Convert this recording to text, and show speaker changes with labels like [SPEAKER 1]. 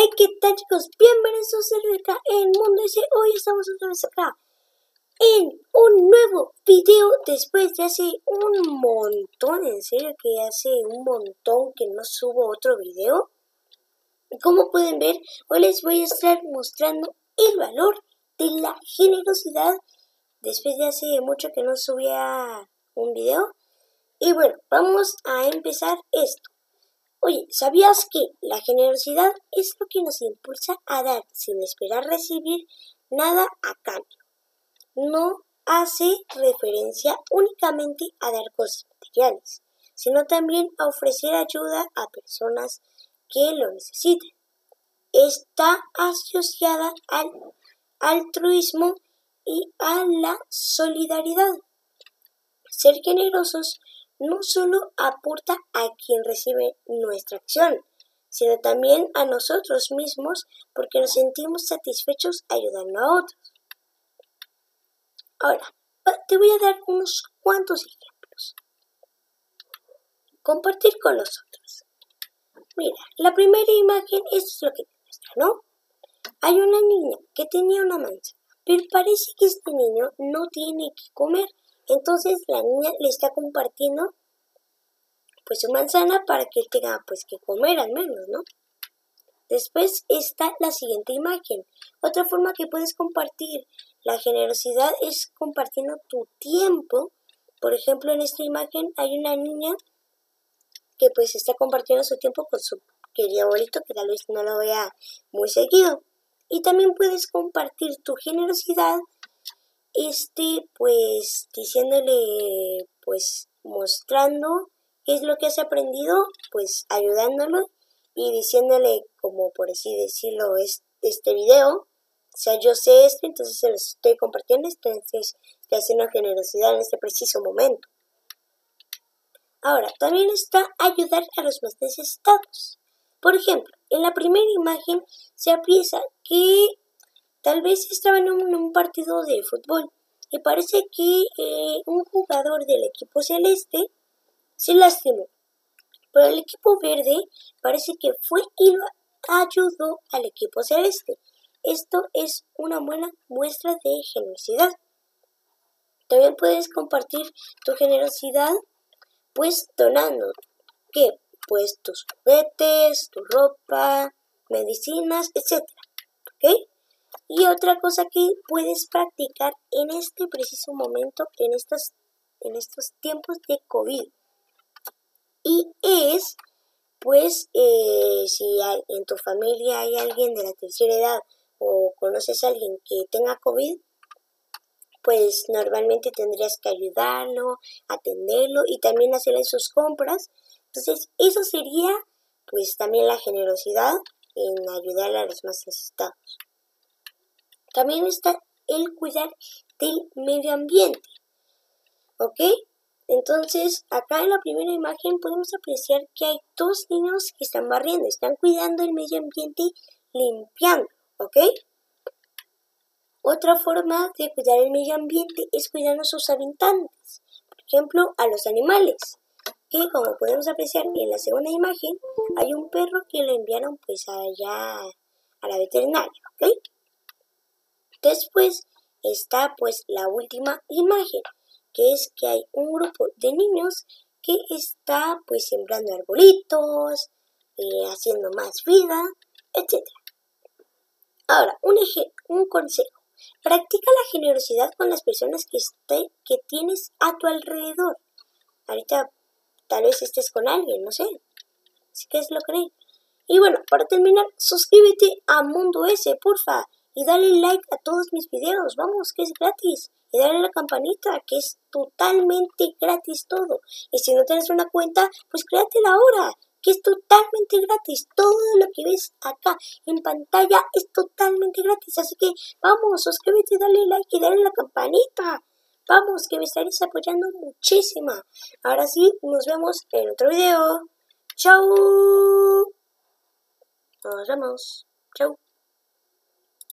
[SPEAKER 1] Hey, ¿qué tal chicos? Bienvenidos a acá en Mundo. Hoy estamos otra vez acá en un nuevo video después de hace un montón, en serio que hace un montón que no subo otro video. Como pueden ver, hoy les voy a estar mostrando el valor de la generosidad después de hace mucho que no subía un video. Y bueno, vamos a empezar esto. Oye, ¿sabías que la generosidad es lo que nos impulsa a dar sin esperar recibir nada a cambio? No hace referencia únicamente a dar cosas materiales, sino también a ofrecer ayuda a personas que lo necesiten. Está asociada al altruismo y a la solidaridad. Ser generosos no solo aporta a quien recibe nuestra acción, sino también a nosotros mismos porque nos sentimos satisfechos ayudando a otros. Ahora, te voy a dar unos cuantos ejemplos. Compartir con los otros. Mira, la primera imagen, es lo que muestra, ¿no? Hay una niña que tenía una manzana, pero parece que este niño no tiene que comer entonces la niña le está compartiendo pues su manzana para que él tenga pues que comer al menos, ¿no? Después está la siguiente imagen. Otra forma que puedes compartir la generosidad es compartiendo tu tiempo. Por ejemplo, en esta imagen hay una niña que pues está compartiendo su tiempo con su querido abuelito que tal vez no lo vea muy seguido. Y también puedes compartir tu generosidad este pues diciéndole pues mostrando qué es lo que has aprendido pues ayudándolo y diciéndole como por así decirlo es este video o sea yo sé esto entonces se los estoy compartiendo entonces estoy haciendo generosidad en este preciso momento ahora también está ayudar a los más necesitados. Por ejemplo en la primera imagen se aprecia que Tal vez estaba en un, partido de fútbol y parece que eh, un jugador del equipo celeste se lastimó. Pero el equipo verde parece que fue y ayudó al equipo celeste. Esto es una buena muestra de generosidad. También puedes compartir tu generosidad pues donando que pues tus juguetes, tu ropa, medicinas, etc. ¿Ok? Y otra cosa que puedes practicar en este preciso momento, en estos, en estos tiempos de COVID. Y es, pues, eh, si hay, en tu familia hay alguien de la tercera edad o conoces a alguien que tenga COVID, pues normalmente tendrías que ayudarlo, atenderlo y también hacerle sus compras. Entonces, eso sería, pues, también la generosidad en ayudar a los más necesitados. También está el cuidar del medio ambiente. ¿Ok? Entonces, acá en la primera imagen podemos apreciar que hay dos niños que están barriendo, están cuidando el medio ambiente, limpiando, ¿ok? Otra forma de cuidar el medio ambiente es cuidar a sus habitantes, por ejemplo, a los animales, que como podemos apreciar en la segunda imagen, hay un perro que lo enviaron pues allá a la veterinaria, ¿ok? Después está pues la última imagen, que es que hay un grupo de niños que está pues sembrando arbolitos, eh, haciendo más vida, etc. Ahora, un, eje, un consejo. Practica la generosidad con las personas que, que tienes a tu alrededor. Ahorita tal vez estés con alguien, no sé. Así que es lo que Y bueno, para terminar, suscríbete a Mundo S, porfa y dale like a todos mis videos, vamos, que es gratis. Y dale a la campanita, que es totalmente gratis todo. Y si no tienes una cuenta, pues créatela ahora, que es totalmente gratis. Todo lo que ves acá en pantalla es totalmente gratis. Así que vamos, suscríbete, dale like y dale a la campanita. Vamos, que me estaréis apoyando muchísima. Ahora sí, nos vemos en otro video. Chau. Nos vemos. Chau.